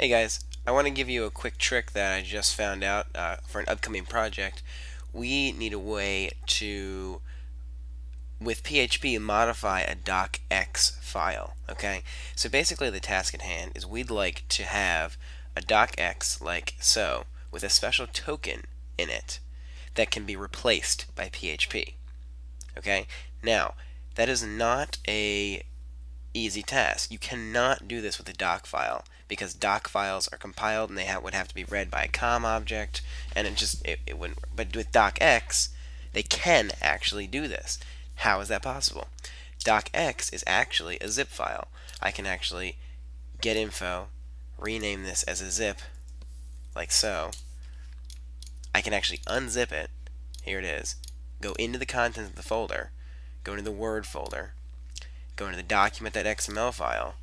Hey guys, I want to give you a quick trick that I just found out uh, for an upcoming project. We need a way to, with PHP, modify a docx file. Okay, so basically the task at hand is we'd like to have a docx like so, with a special token in it that can be replaced by PHP. Okay, now that is not a easy task. You cannot do this with a doc file because doc files are compiled and they would have to be read by a COM object and it just it, it wouldn't. But with docx, they can actually do this. How is that possible? docx is actually a zip file. I can actually get info, rename this as a zip like so. I can actually unzip it. Here it is. Go into the contents of the folder, go into the Word folder, go into the document.xml file,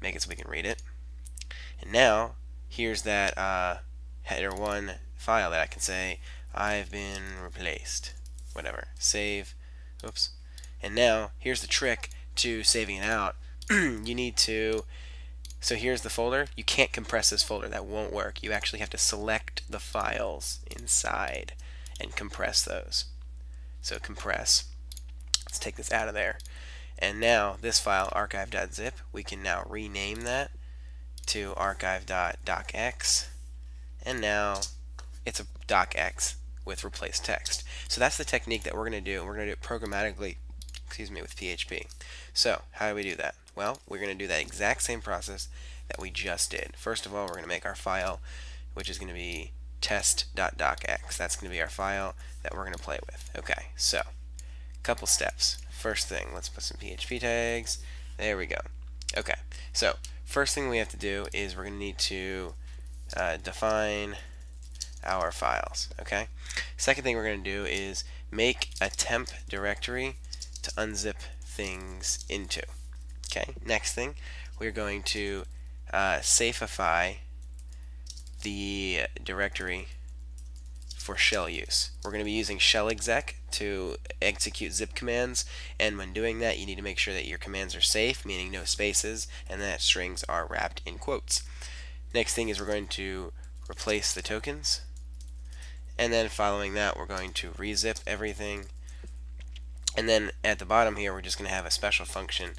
make it so we can read it. And now, here's that uh, header 1 file that I can say, I've been replaced. Whatever. Save. Oops. And now, here's the trick to saving it out. you need to, so here's the folder. You can't compress this folder. That won't work. You actually have to select the files inside and compress those. So compress. Let's take this out of there. And now this file, archive.zip, we can now rename that to archive.docx. And now it's a docx with replace text. So that's the technique that we're going to do. We're going to do it programmatically, excuse me, with PHP. So how do we do that? Well, we're going to do that exact same process that we just did. First of all, we're going to make our file, which is going to be test.docx. That's going to be our file that we're going to play with. Okay, so couple steps. First thing, let's put some PHP tags. There we go. Okay, so first thing we have to do is we're going to need to uh, define our files. Okay. Second thing we're going to do is make a temp directory to unzip things into. Okay. Next thing, we're going to uh, safeify the directory for shell use. We're going to be using shell exec to execute zip commands and when doing that you need to make sure that your commands are safe meaning no spaces and that strings are wrapped in quotes. Next thing is we're going to replace the tokens and then following that we're going to rezip everything and then at the bottom here we're just going to have a special function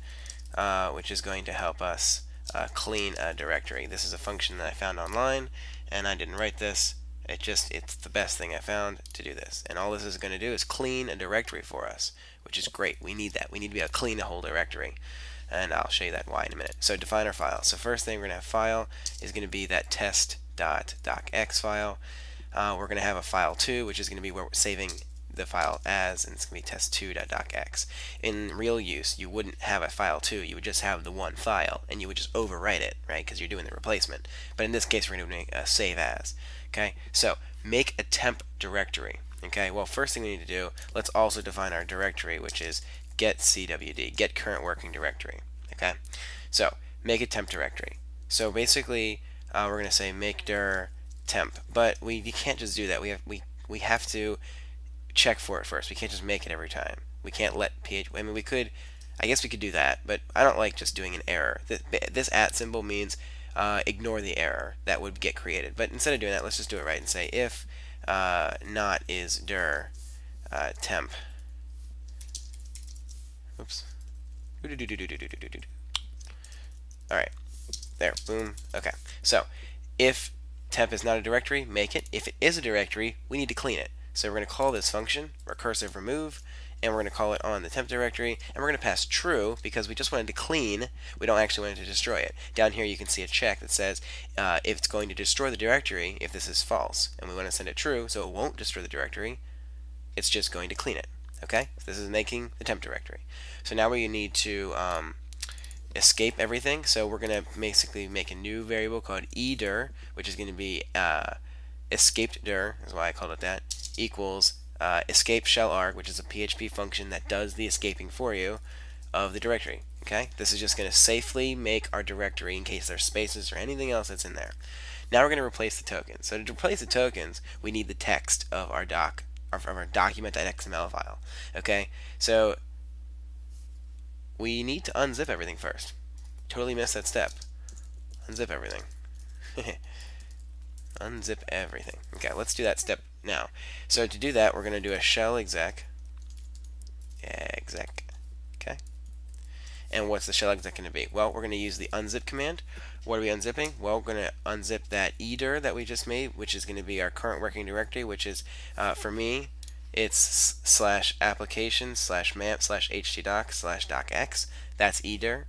uh, which is going to help us uh, clean a directory. This is a function that I found online and I didn't write this it just, it's the best thing I found to do this. And all this is going to do is clean a directory for us, which is great. We need that. We need to be able to clean a whole directory. And I'll show you that why in a minute. So define our file. So first thing we're going to have file is going to be that test.docx file. Uh, we're going to have a file 2, which is going to be where we're saving the file as, and it's going to be test2.docx. In real use, you wouldn't have a file 2, you would just have the one file, and you would just overwrite it, right, because you're doing the replacement. But in this case, we're going to do a save as. Okay, so make a temp directory. Okay, well, first thing we need to do, let's also define our directory, which is get cwd, get current working directory. Okay, so make a temp directory. So basically, uh, we're going to say make dir temp, but we, can't just do that. We have we we have to check for it first. We can't just make it every time. We can't let ph. I mean, we could. I guess we could do that, but I don't like just doing an error. This, this at symbol means uh, ignore the error that would get created. But instead of doing that, let's just do it right and say if uh, not is dir uh, temp. Oops. All right. There. Boom. Okay. So if temp is not a directory, make it. If it is a directory, we need to clean it. So we're going to call this function recursive remove and we're going to call it on the temp directory, and we're going to pass true because we just wanted to clean, we don't actually want to destroy it. Down here you can see a check that says uh, if it's going to destroy the directory if this is false, and we want to send it true so it won't destroy the directory, it's just going to clean it. Okay, so this is making the temp directory. So now we need to um, escape everything, so we're going to basically make a new variable called edir, which is going to be uh, escaped dir, is why I called it that, equals uh, escape shell arg, which is a PHP function that does the escaping for you of the directory. Okay, this is just going to safely make our directory in case there's spaces or anything else that's in there. Now we're going to replace the tokens. So to replace the tokens, we need the text of our doc of our document.xml file. Okay, so we need to unzip everything first. Totally missed that step. Unzip everything. unzip everything. Okay, let's do that step now. So to do that, we're going to do a shell exec. Exec. Okay. And what's the shell exec going to be? Well, we're going to use the unzip command. What are we unzipping? Well, we're going to unzip that edir that we just made, which is going to be our current working directory, which is, uh, for me, it's slash application slash MAMP slash htdoc slash docx. That's edir.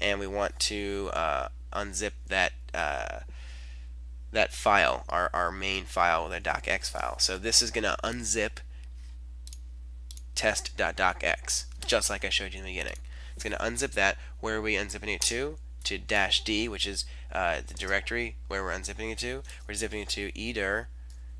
And we want to uh, unzip that uh, that file, our, our main file, the docx file. So this is going to unzip test.docx, just like I showed you in the beginning. It's going to unzip that. Where are we unzipping it to? To dash D, which is uh, the directory where we're unzipping it to. We're zipping it to edir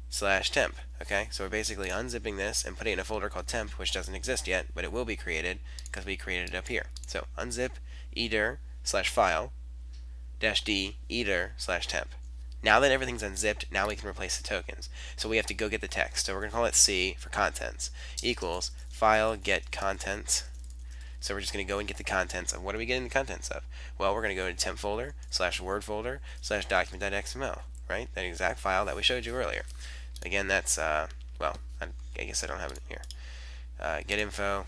slash temp. Okay, so we're basically unzipping this and putting it in a folder called temp, which doesn't exist yet, but it will be created because we created it up here. So unzip edir slash file dash d edir slash temp. Now that everything's unzipped, now we can replace the tokens. So we have to go get the text. So we're going to call it C for contents equals file get contents. So we're just going to go and get the contents of what are we getting the contents of? Well, we're going to go to temp folder slash word folder slash document.xml, right? That exact file that we showed you earlier. Again, that's, uh, well, I, I, guess I don't have it here. Uh, get info,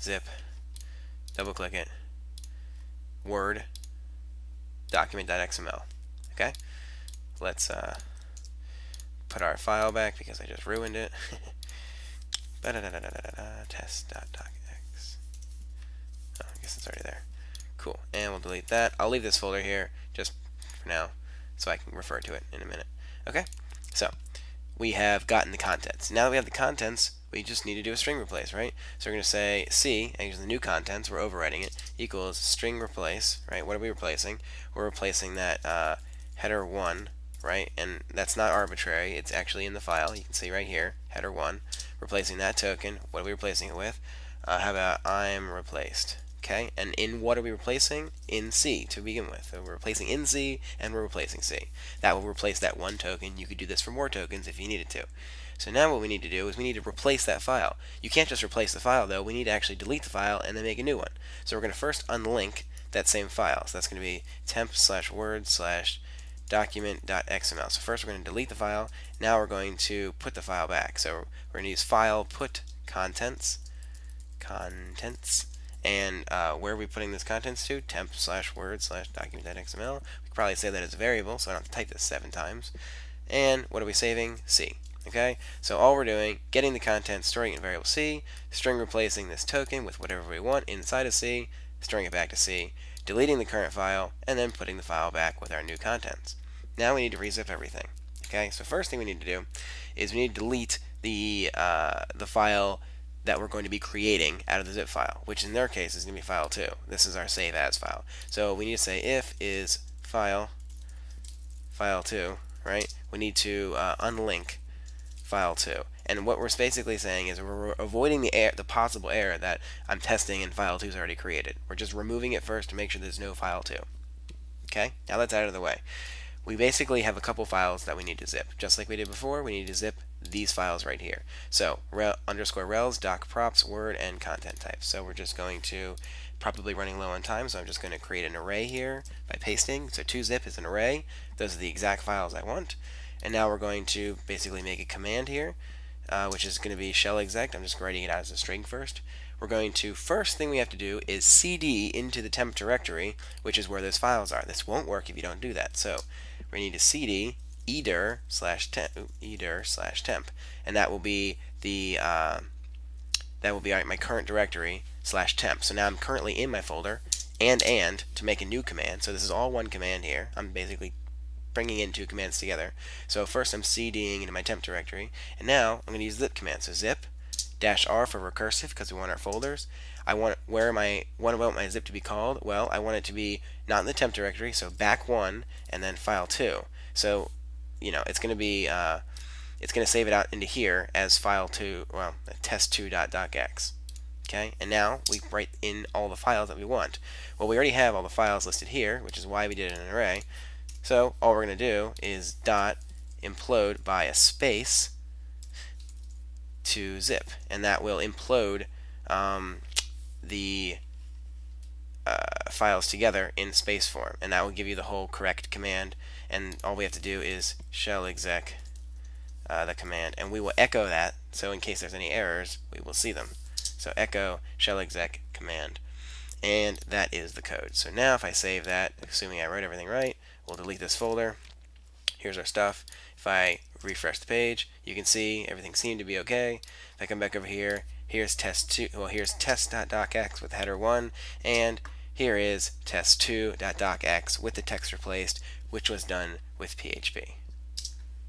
zip, double click it, word, document.xml. Okay? Let's uh, put our file back because I just ruined it. Test.docx. Oh, I guess it's already there. Cool. And we'll delete that. I'll leave this folder here just for now so I can refer to it in a minute. Okay? So, we have gotten the contents. Now that we have the contents, we just need to do a string replace, right? So we're going to say C, and use the new contents, we're overwriting it, equals string replace, right? What are we replacing? We're replacing that uh, header 1, right? And that's not arbitrary, it's actually in the file. You can see right here, header 1, replacing that token. What are we replacing it with? Uh, how about I'm replaced? Okay, and in what are we replacing? In C to begin with. So we're replacing in C and we're replacing C. That will replace that one token. You could do this for more tokens if you needed to. So now what we need to do is we need to replace that file. You can't just replace the file though, we need to actually delete the file and then make a new one. So we're going to first unlink that same file. So that's going to be temp slash word slash document.xml. So first we're going to delete the file. Now we're going to put the file back. So we're going to use file put contents contents and uh, where are we putting this contents to? temp slash word slash document.xml. We could probably say that as a variable so I don't have to type this seven times. And what are we saving? C. Okay, so all we're doing, getting the content, storing it in variable C, string replacing this token with whatever we want inside of C, storing it back to C, deleting the current file, and then putting the file back with our new contents. Now we need to rezip everything. Okay, so first thing we need to do is we need to delete the uh, the file that we're going to be creating out of the zip file, which in their case is going to be file 2. This is our save as file. So we need to say if is file file 2, right? We need to uh, unlink file 2. And what we're basically saying is we're avoiding the error, the possible error that I'm testing and file 2 is already created. We're just removing it first to make sure there's no file 2. Okay, now that's out of the way. We basically have a couple files that we need to zip. Just like we did before, we need to zip these files right here. So rel, underscore rels, doc props, word, and content type. So we're just going to, probably running low on time, so I'm just going to create an array here by pasting. So 2zip is an array. Those are the exact files I want. And now we're going to basically make a command here, uh, which is going to be shell exec. I'm just writing it out as a string first. We're going to, first thing we have to do is cd into the temp directory, which is where those files are. This won't work if you don't do that. So we need to cd edir slash temp, edir slash temp, and that will be the uh, that will be my current directory slash temp. So now I'm currently in my folder and and to make a new command. So this is all one command here. I'm basically bringing in two commands together. So first I'm cding into my temp directory, and now I'm going to use zip command. So zip dash r for recursive because we want our folders. I want where I what want my zip to be called? Well, I want it to be not in the temp directory, so back one and then file two. So you know it's going to be uh, it's going to save it out into here as file two well test2.docx. Okay, and now we write in all the files that we want. Well, we already have all the files listed here, which is why we did an array. So all we're going to do is dot implode by a space to zip, and that will implode um, the uh, files together in space form, and that will give you the whole correct command. And all we have to do is shell exec uh, the command, and we will echo that. So in case there's any errors, we will see them. So echo shell exec command, and that is the code. So now if I save that, assuming I wrote everything right, we'll delete this folder. Here's our stuff. If I refresh the page, you can see everything seemed to be okay. If I come back over here, here's test two. Well, here's test.docx with header one, and here is test2.docx with the text replaced, which was done with PHP.